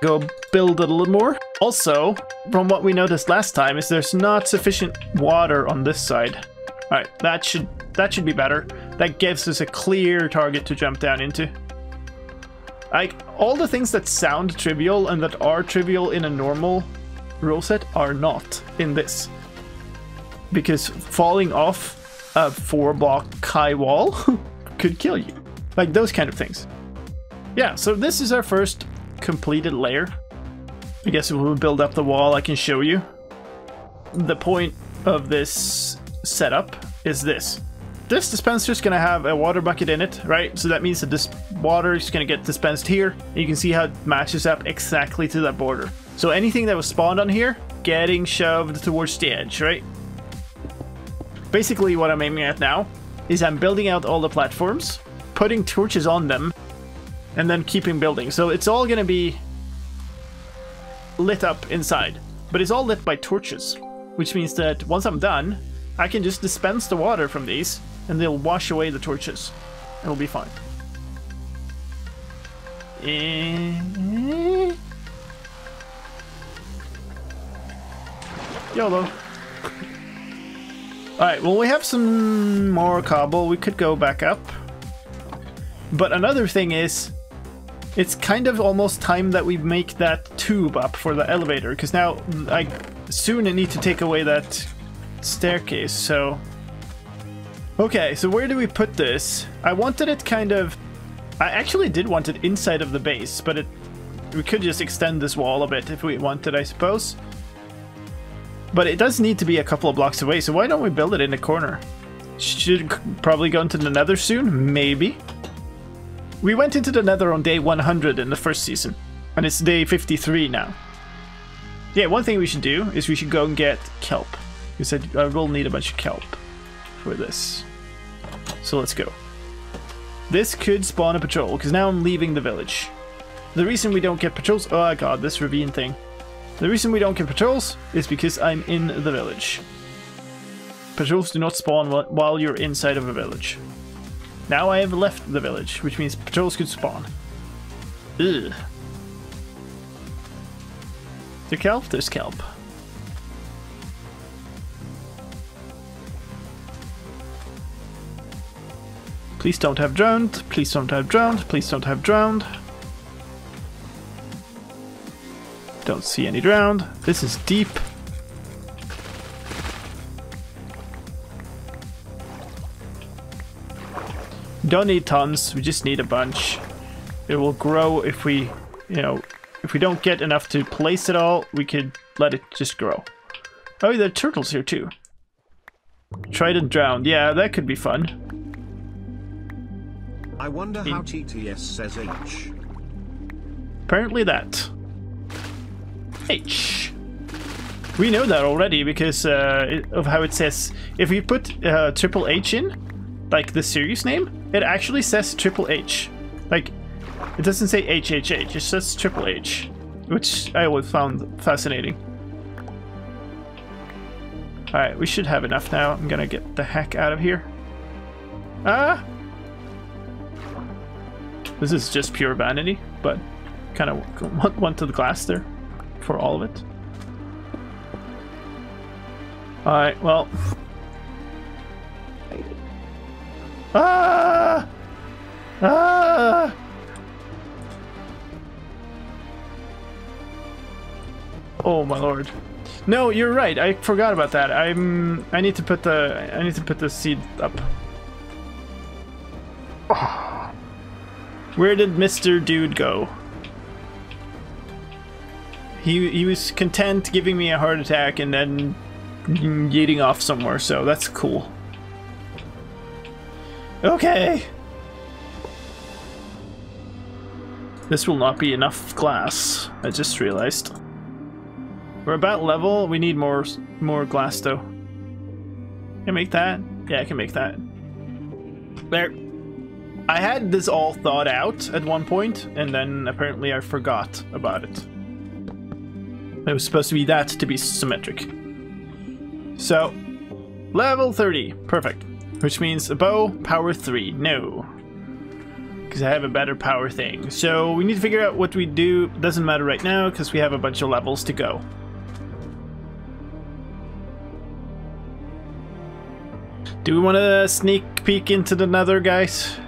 go build it a little more. Also, from what we noticed last time, is there's not sufficient water on this side. All right, that should that should be better. That gives us a clear target to jump down into. Like all the things that sound trivial and that are trivial in a normal rule set are not in this. Because falling off a four block high wall could kill you. Like those kind of things. Yeah, so this is our first completed layer. I guess if we build up the wall, I can show you. The point of this setup is this. This dispenser is going to have a water bucket in it, right? So that means that this water is going to get dispensed here. And you can see how it matches up exactly to that border. So anything that was spawned on here, getting shoved towards the edge, right? Basically what I'm aiming at now is I'm building out all the platforms, putting torches on them, and then keeping building. So it's all going to be lit up inside, but it's all lit by torches, which means that once I'm done, I can just dispense the water from these and they'll wash away the torches. And it'll be fine. Eh. YOLO. Alright, well we have some more cobble. We could go back up. But another thing is, it's kind of almost time that we make that tube up for the elevator, because now mm, I soon need to take away that staircase, so... Okay, so where do we put this? I wanted it kind of... I actually did want it inside of the base, but it we could just extend this wall a bit if we wanted, I suppose. But it does need to be a couple of blocks away, so why don't we build it in the corner? Should probably go into the nether soon? Maybe. We went into the nether on day 100 in the first season, and it's day 53 now. Yeah, one thing we should do is we should go and get kelp. You said uh, I will need a bunch of kelp for this. So let's go. This could spawn a patrol, because now I'm leaving the village. The reason we don't get patrols... Oh god, this ravine thing. The reason we don't get patrols is because I'm in the village. Patrols do not spawn while you're inside of a village. Now I have left the village, which means patrols could spawn. Ugh. The kelp? There's kelp. Please don't have drowned. Please don't have drowned. Please don't have drowned. Don't see any drowned. This is deep. Don't need tons, we just need a bunch. It will grow if we, you know, if we don't get enough to place it all, we could let it just grow. Oh, there are turtles here too. Try to drown. Yeah, that could be fun. I wonder how TTS says H. Apparently that. H. We know that already because uh, of how it says. If we put uh, triple H in, like the series name, it actually says triple H. Like, it doesn't say HHH, it says triple H. Which I always found fascinating. Alright, we should have enough now. I'm gonna get the heck out of here. Ah! This is just pure vanity, but kind of want to the glass there for all of it. Alright, well. Ah! Ah! Oh my lord. No, you're right. I forgot about that. I'm I need to put the I need to put the seed up. Oh. Where did Mr. Dude go? He, he was content giving me a heart attack and then yeeting off somewhere, so that's cool. Okay. This will not be enough glass, I just realized. We're about level, we need more more glass though. Can I make that? Yeah, I can make that. There. I had this all thought out at one point, and then apparently I forgot about it. It was supposed to be that to be symmetric. So, level 30, perfect. Which means a bow, power 3, no. because I have a better power thing. So we need to figure out what we do. Doesn't matter right now because we have a bunch of levels to go. Do we want to sneak peek into the nether, guys?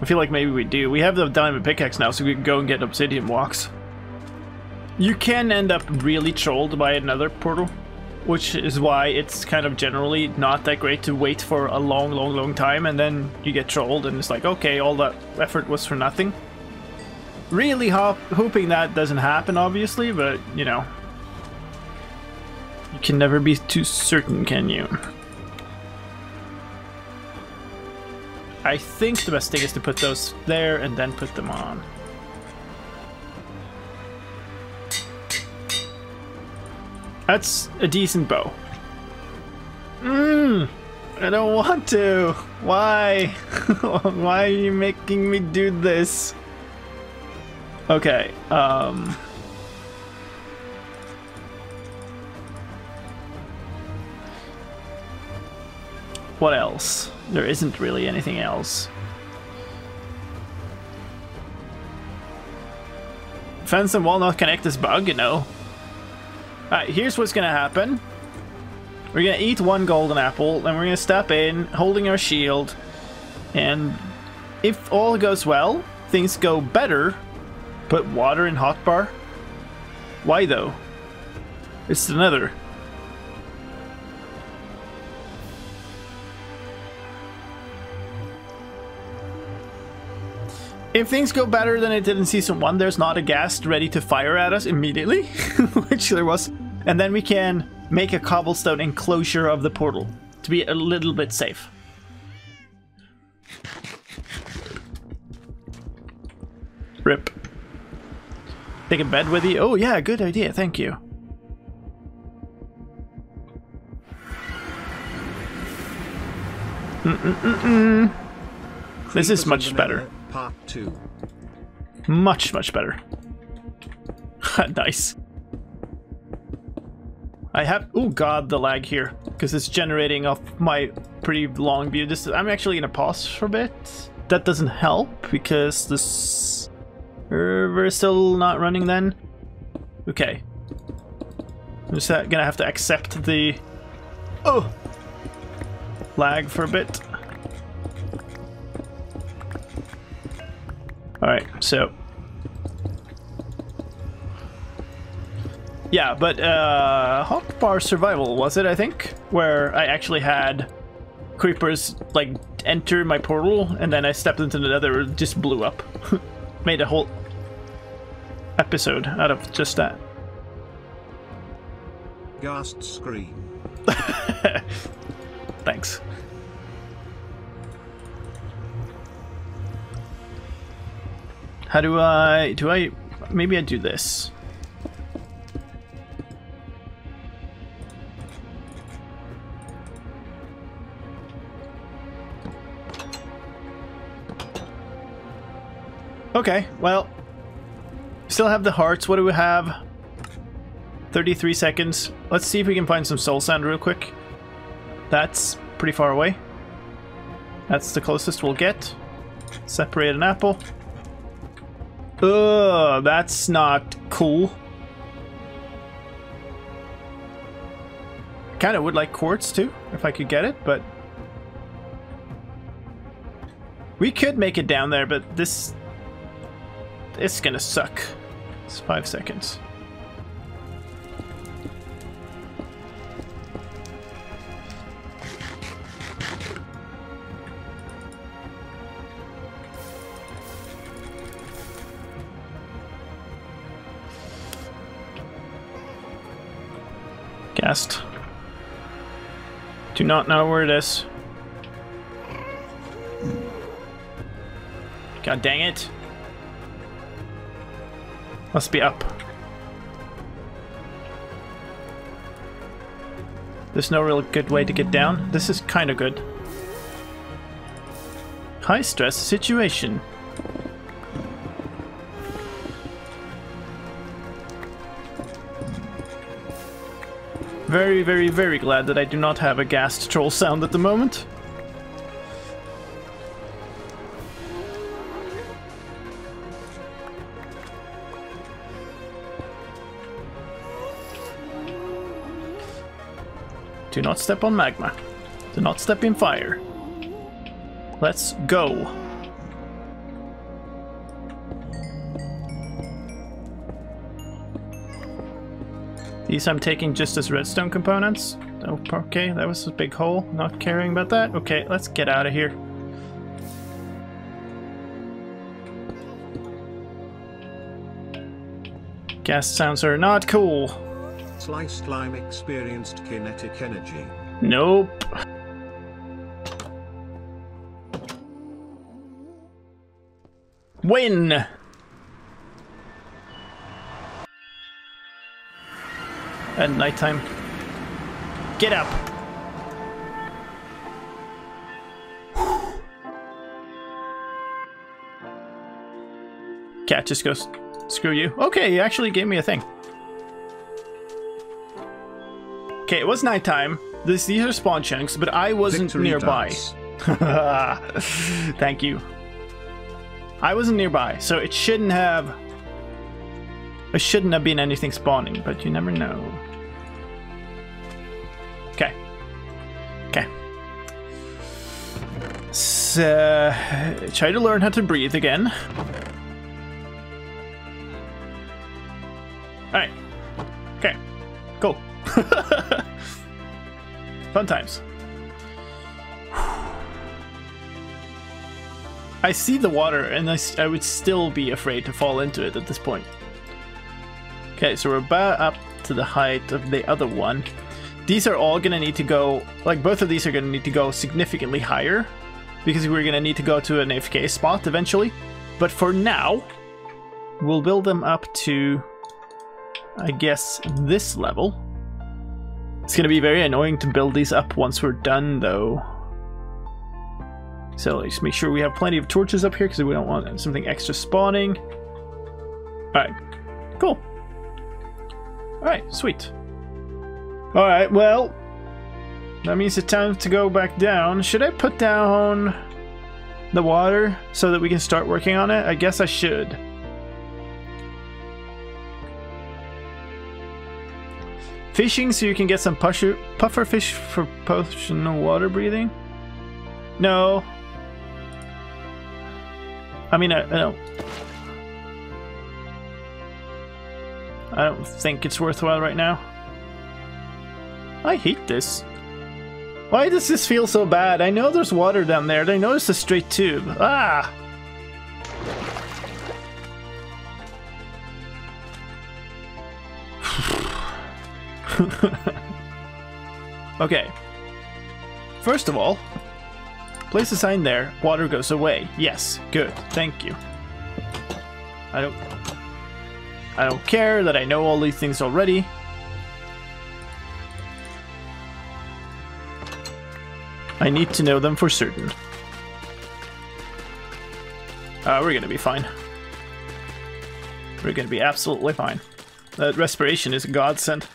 I feel like maybe we do. We have the diamond pickaxe now, so we can go and get obsidian walks. You can end up really trolled by a nether portal, which is why it's kind of generally not that great to wait for a long, long, long time, and then you get trolled, and it's like, okay, all that effort was for nothing. Really hop hoping that doesn't happen, obviously, but, you know, you can never be too certain, can you? I think the best thing is to put those there and then put them on. That's a decent bow. Mmm, I don't want to. Why? Why are you making me do this? Okay, um... What else? There isn't really anything else. Fence and wall not connect this bug, you know. Alright, here's what's gonna happen. We're gonna eat one golden apple, then we're gonna step in, holding our shield, and if all goes well, things go better, put water in hotbar. Why though? It's another. If things go better than it did in Season 1, there's not a ghast ready to fire at us immediately, which there was. And then we can make a cobblestone enclosure of the portal to be a little bit safe. Rip. Take a bed with you? Oh yeah, good idea, thank you. Mm -mm -mm this is much better. Part 2. Much, much better. nice. I have... Oh god, the lag here. Because it's generating off my pretty long view. This I'm actually to pause for a bit. That doesn't help because this is still not running then. Okay. I'm just to have to accept the... Oh! Lag for a bit. Alright, so... Yeah, but uh, Hotbar Survival, was it, I think? Where I actually had creepers, like, enter my portal, and then I stepped into the nether, just blew up. Made a whole episode out of just that. Ghast scream. Thanks. How do I... Do I... Maybe I do this. Okay, well... Still have the hearts. What do we have? 33 seconds. Let's see if we can find some soul sand real quick. That's pretty far away. That's the closest we'll get. Separate an apple. Ugh, that's not cool. Kind of would like quartz too, if I could get it, but... We could make it down there, but this... It's gonna suck. It's five seconds. Ghast. Do not know where it is. God dang it. Must be up. There's no real good way to get down. This is kind of good. High stress situation. Very, very, very glad that I do not have a ghast troll sound at the moment. Do not step on magma. Do not step in fire. Let's go. These I'm taking just as redstone components. Oh, okay, that was a big hole. Not caring about that. Okay, let's get out of here. Ghast sounds are not cool. Sliced lime experienced kinetic energy. Nope. Win! At nighttime. Get up! Cat just goes, screw you. Okay, you actually gave me a thing. Okay, it was nighttime. This, these are spawn chunks, but I wasn't Victory nearby. Thank you. I wasn't nearby, so it shouldn't have... It shouldn't have been anything spawning, but you never know. Okay. Okay. So, try to learn how to breathe again. Alright. Okay. Cool. Fun times. I see the water, and I would still be afraid to fall into it at this point. Okay, so we're about up to the height of the other one. These are all gonna need to go, like both of these are gonna need to go significantly higher, because we're gonna need to go to an AFK spot eventually. But for now, we'll build them up to, I guess, this level. It's gonna be very annoying to build these up once we're done, though. So let's make sure we have plenty of torches up here because we don't want something extra spawning. Alright, cool. Alright, sweet. Alright, well, that means it's time to go back down. Should I put down the water so that we can start working on it? I guess I should. Fishing so you can get some pusher, puffer fish for potion water breathing? No. I mean, I, I don't. I don't think it's worthwhile right now. I hate this. Why does this feel so bad? I know there's water down there. I know it's a straight tube. Ah! okay. First of all, place a sign there. Water goes away. Yes, good. Thank you. I don't. I don't care that I know all these things already. I need to know them for certain. Uh, we're gonna be fine. We're gonna be absolutely fine. That respiration is a godsend.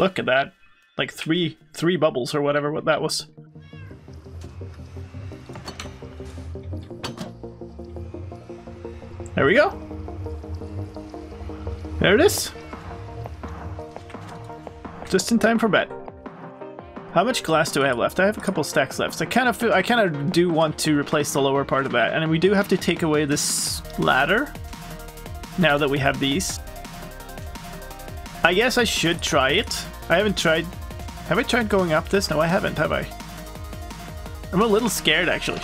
Look at that. Like three three bubbles or whatever what that was. There we go. There it is. Just in time for bed. How much glass do I have left? I have a couple stacks left. I kind of I kind of do want to replace the lower part of that, and we do have to take away this ladder. Now that we have these, I guess I should try it. I haven't tried. Have I tried going up this? No, I haven't. Have I? I'm a little scared actually,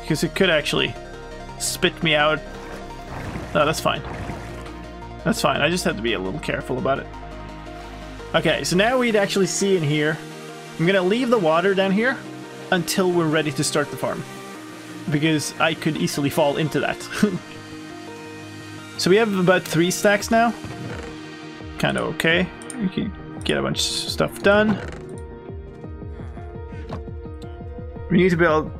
because it could actually spit me out. No, that's fine. That's fine. I just have to be a little careful about it. Okay, so now we'd actually see in here. I'm gonna leave the water down here until we're ready to start the farm. Because I could easily fall into that. so we have about three stacks now. Kinda okay. We can get a bunch of stuff done. We need to build...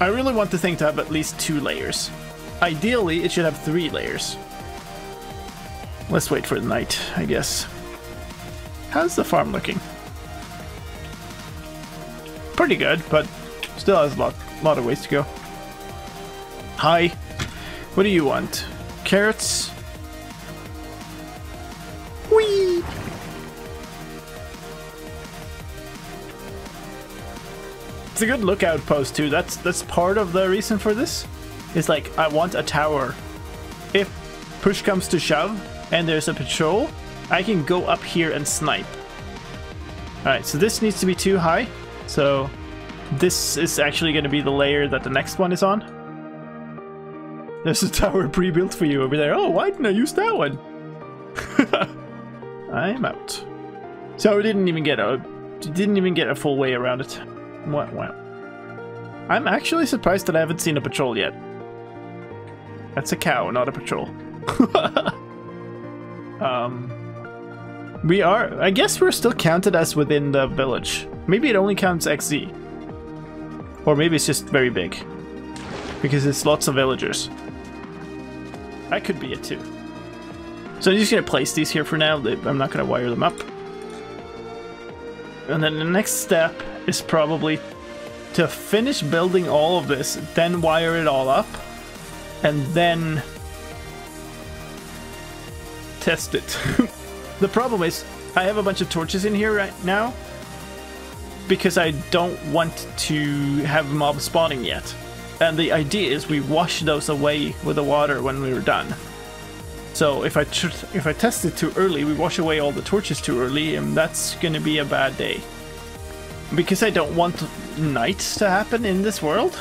I really want the thing to have at least two layers. Ideally, it should have three layers. Let's wait for the night, I guess. How's the farm looking? Pretty good, but still has a lot, lot of ways to go. Hi. What do you want? Carrots? A good lookout post too. That's that's part of the reason for this. Is like I want a tower. If push comes to shove and there's a patrol, I can go up here and snipe. Alright, so this needs to be too high. So this is actually going to be the layer that the next one is on. There's a tower pre-built for you over there. Oh, why didn't I use that one? I'm out. So we didn't even get a didn't even get a full way around it. Wow, wow. I'm actually surprised that I haven't seen a patrol yet. That's a cow, not a patrol. um, we are, I guess we're still counted as within the village. Maybe it only counts XZ. Or maybe it's just very big. Because it's lots of villagers. That could be it too. So I'm just going to place these here for now. I'm not going to wire them up. And then the next step is probably to finish building all of this, then wire it all up, and then test it. the problem is, I have a bunch of torches in here right now, because I don't want to have mobs spawning yet. And the idea is we wash those away with the water when we are done. So if I if I test it too early, we wash away all the torches too early, and that's gonna be a bad day. Because I don't want nights to happen in this world,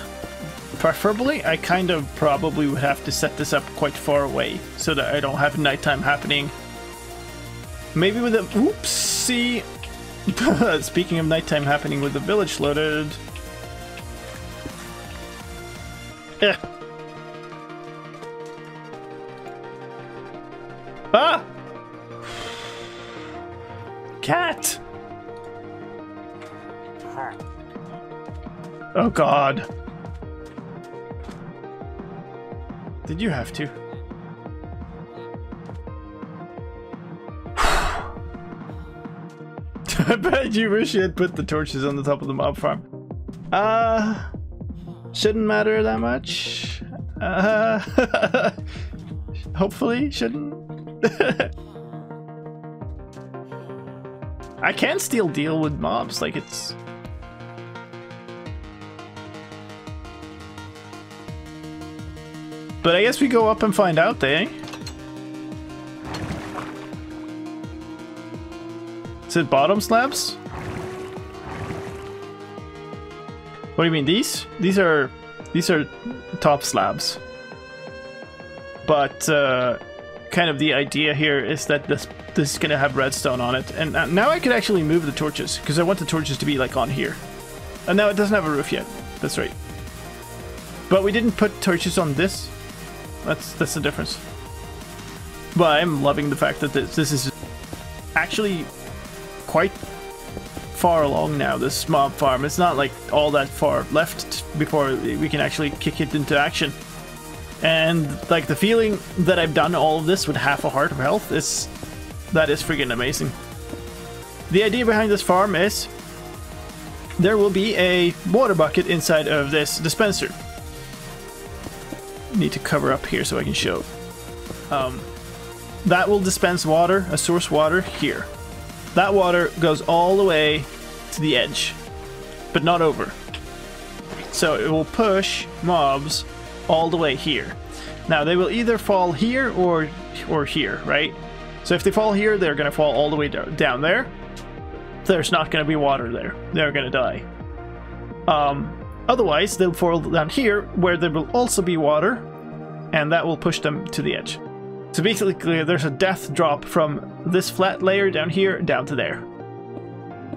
preferably, I kind of probably would have to set this up quite far away so that I don't have nighttime happening. Maybe with a... Oopsie! Speaking of nighttime happening with the village loaded... Eh. Ah! Cat! Oh god. Did you have to? I bet you wish you had put the torches on the top of the mob farm. Uh, shouldn't matter that much. Uh, hopefully, shouldn't. I can still deal with mobs, like it's... But I guess we go up and find out, eh? Is it bottom slabs? What do you mean? These? These are these are top slabs. But uh, kind of the idea here is that this this is gonna have redstone on it, and uh, now I could actually move the torches because I want the torches to be like on here. And now it doesn't have a roof yet. That's right. But we didn't put torches on this. That's that's the difference. But I'm loving the fact that this, this is actually quite far along now, this mob farm. It's not like all that far left before we can actually kick it into action. And like the feeling that I've done all of this with half a heart of health is that is freaking amazing. The idea behind this farm is there will be a water bucket inside of this dispenser. Need to cover up here so I can show. Um, that will dispense water, a source water, here. That water goes all the way to the edge, but not over. So it will push mobs all the way here. Now they will either fall here or or here, right? So if they fall here, they're going to fall all the way down there. There's not going to be water there. They're going to die. Um, otherwise, they'll fall down here, where there will also be water, and that will push them to the edge. So basically, there's a death drop from this flat layer down here down to there.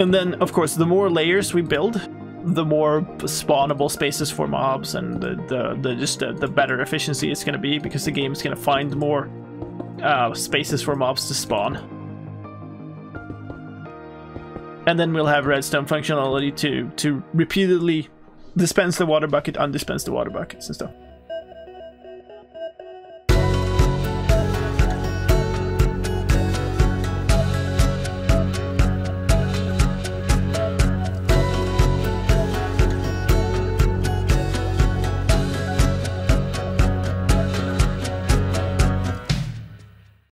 And then, of course, the more layers we build, the more spawnable spaces for mobs and the, the, the just the, the better efficiency it's going to be because the game is going to find more uh, spaces for mobs to spawn. And then we'll have redstone functionality to, to repeatedly dispense the water bucket, undispense the water buckets and stuff.